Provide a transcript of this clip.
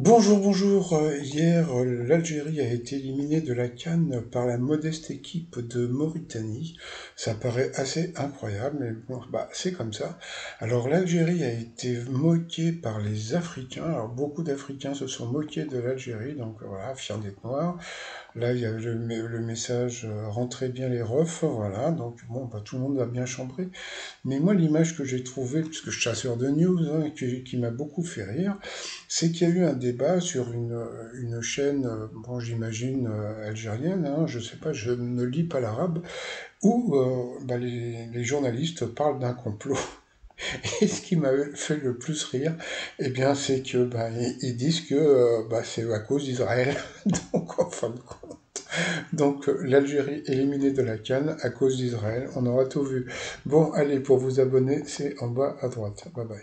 Bonjour, bonjour. Euh, Hier, euh, l'Algérie a été éliminée de la CAN par la modeste équipe de Mauritanie. Ça paraît assez incroyable, mais bon, bah, c'est comme ça. Alors, l'Algérie a été moquée par les Africains. Alors, beaucoup d'Africains se sont moqués de l'Algérie, donc voilà, fiers d'être noirs. Là, il y a le, message euh, rentrez bien les refs, voilà. Donc, bon, bah, tout le monde a bien chambré. Mais moi, l'image que j'ai trouvée, puisque je suis chasseur de news, hein, qui m'a beaucoup fait rire, c'est qu'il y a eu un débat sur une, une chaîne, euh, bon, j'imagine, euh, algérienne, hein, je sais pas, je ne lis pas l'arabe, où euh, bah, les, journalistes parlent d'un complot. Et ce qui m'a fait le plus rire, eh bien, c'est que bah, ils disent que euh, bah, c'est à cause d'Israël. Donc, en fin de compte. Donc, euh, l'Algérie éliminée de la Cannes à cause d'Israël. On aura tout vu. Bon, allez, pour vous abonner, c'est en bas à droite. Bye bye.